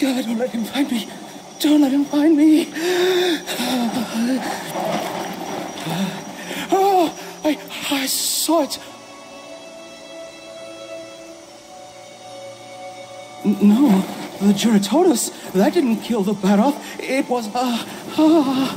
God, don't let him find me. Don't let him find me. Oh, I, I saw it. No, the Jyuratodus. That didn't kill the Barroth. It was, uh, uh,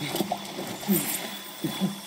Mm-hmm.